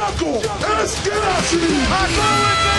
Jaco Eskenazi.